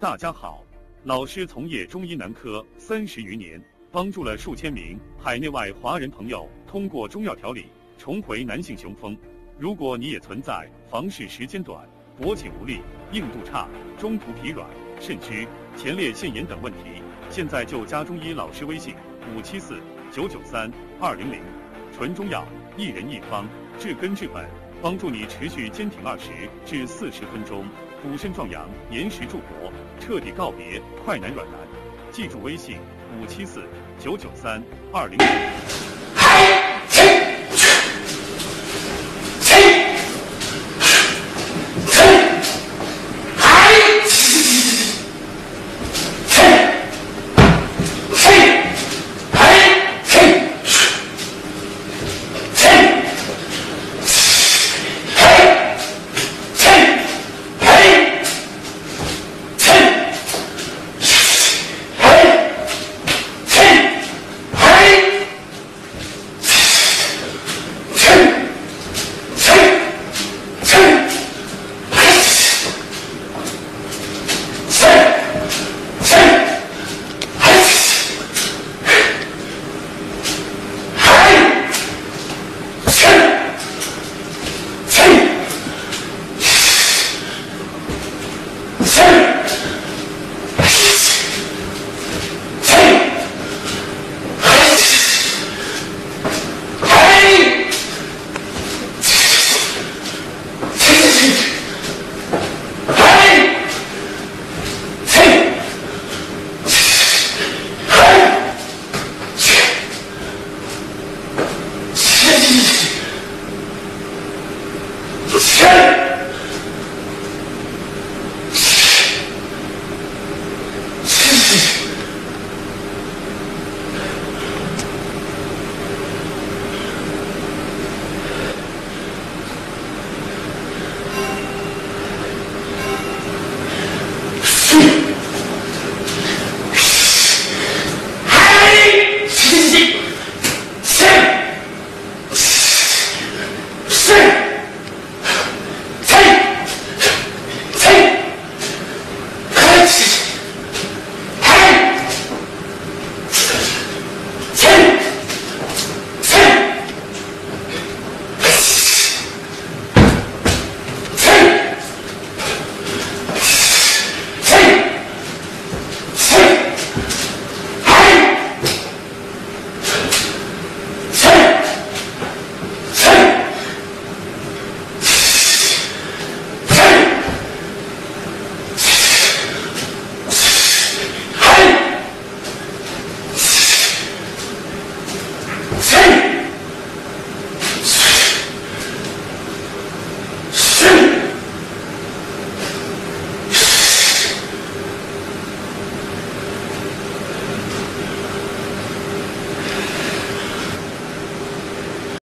大家好，老师从业中医男科三十余年，帮助了数千名海内外华人朋友通过中药调理重回男性雄风。如果你也存在房事时间短、勃起无力、硬度差、中途疲软、肾虚、前列腺炎等问题，现在就加中医老师微信五七四九九三二零零，纯中药，一人一方，治根治本，帮助你持续坚挺二十至四十分钟。补肾壮阳，延时助勃，彻底告别快男软男。记住微信：五七四九九三二零零。Shit!